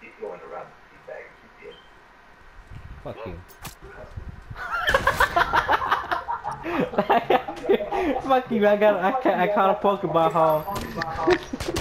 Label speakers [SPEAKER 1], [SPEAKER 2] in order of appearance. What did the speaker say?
[SPEAKER 1] keep going around the tea bag and keep in. Fuck you.
[SPEAKER 2] fuck you, I got I, I caught a Pokeball hole.